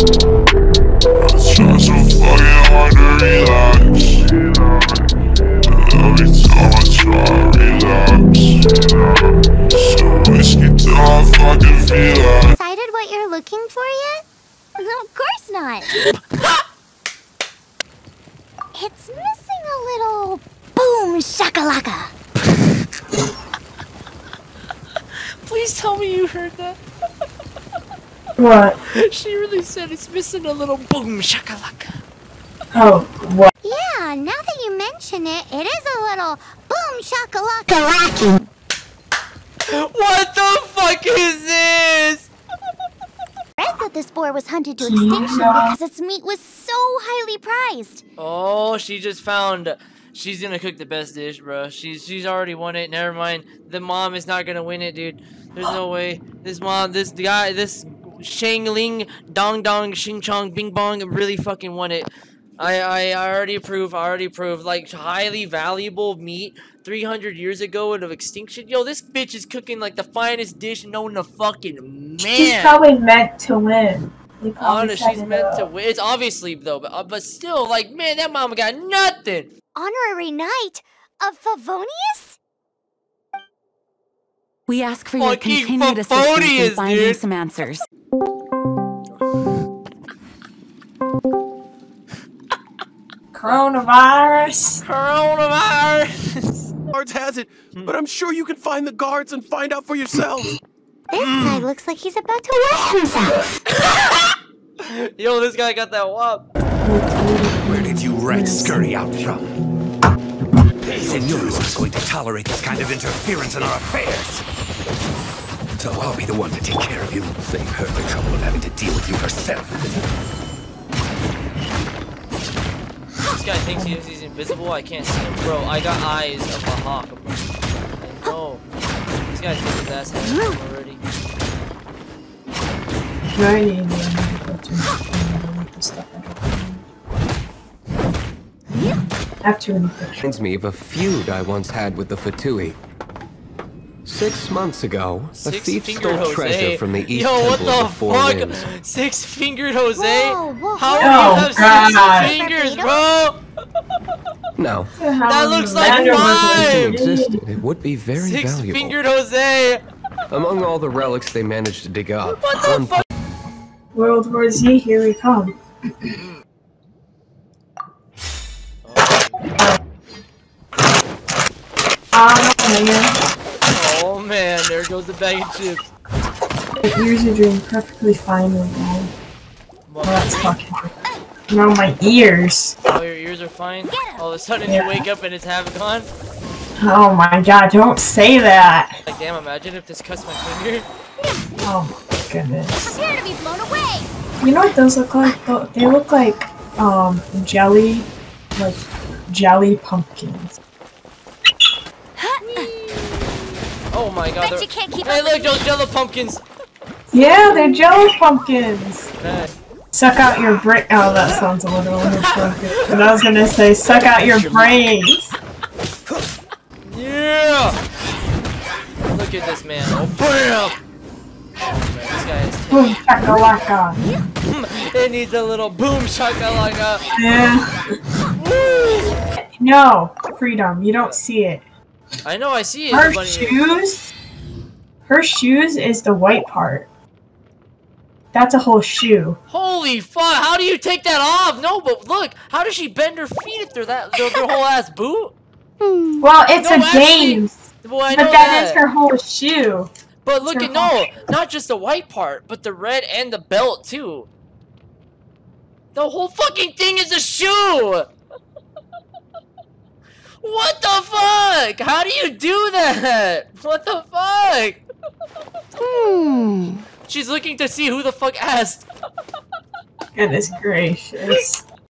Decided what you're looking for yet? Of course not. it's missing a little boom shakalaka. Please tell me you heard that. What? She really said it's missing a little boom shakalaka. Oh, what? Yeah, now that you mention it, it is a little boom shakalaka. What the fuck is this? I thought this boar was hunted to extinction because its meat was so highly prized. Oh, she just found. She's gonna cook the best dish, bro. She's she's already won it. Never mind. The mom is not gonna win it, dude. There's no way. This mom, this guy, this Shang Ling, Dong Dong, Xing Chong, Bing Bong really fucking won it. I, I I already approve. I already approve. Like highly valuable meat, 300 years ago out of extinction. Yo, this bitch is cooking like the finest dish known to fucking man. She's probably meant to win. They probably Honest, set she's it meant to win. It's obviously though, but uh, but still, like man, that mama got nothing. Honorary Knight of Favonius? We ask for your Fucking continued assistance in finding dude. some answers. Coronavirus. Coronavirus. Guards has it, but I'm sure you can find the guards and find out for yourself. This guy looks like he's about to wet himself. Yo, this guy got that wop. Where did you rats scurry out from? Signora's is going to tolerate this kind of interference in our affairs. So I'll be the one to take care of you. Save her the trouble of having to deal with you herself. This guy thinks he- he's invisible. I can't see him, bro. I got eyes of a hawk. Bro. I know. This guy's getting his ass handed already. Right in the stuff After the. Reminds me of a feud I once had with the Fatui. Six months ago, a Six thief stole Jose. treasure from the East Yo, what Temple of the the Four fuck? Winds. Six fingered Jose? Whoa, whoa, How do Oh, you have God. six fingers, bro? No, That looks like if five. existed, it would be very Six valuable. fingered Jose. Among all the relics they managed to dig up, What the fuck? World War Z, here we come. Ah, man. Oh man, there goes the bag of chips. My ears are doing perfectly fine right now. Oh, that's fucking. No, my ears. Oh, your ears are fine. All of a sudden Yeah. you wake up and it's half gone. Oh my god, don't say that. Like damn, imagine if this cuts my finger. Oh my goodness. Prepare to be blown away. You know what those look like? They look like, um, jelly, like, jelly pumpkins. Oh my god. Bet they're- you can't keep Hey, look, those jello pumpkins. Yeah, they're jello pumpkins! Hey. Suck out your brain. Oh, that sounds a little inappropriate. But I was gonna say, suck out your brains! Yeah! Look at this man. Oh, bam! Oh, man, this guy is Boom, chakalaka. It needs a little boom shakalaka. Yeah. Woo! No, freedom. You don't see it. I know, I see it. Her but shoes. Her shoes is the white part. That's a whole shoe. Holy fuck! How do you take that off? No, but look, how does she bend her feet through that their, their whole ass boot? Well, it's No, a actually- game, Well, I but know that is her whole shoe. But look at no, not just the white part, but the red and the belt too. The whole fucking thing is a shoe. What the fuck? How do you do that? What the fuck? Hmm. She's looking to see who the fuck asked. Goodness gracious.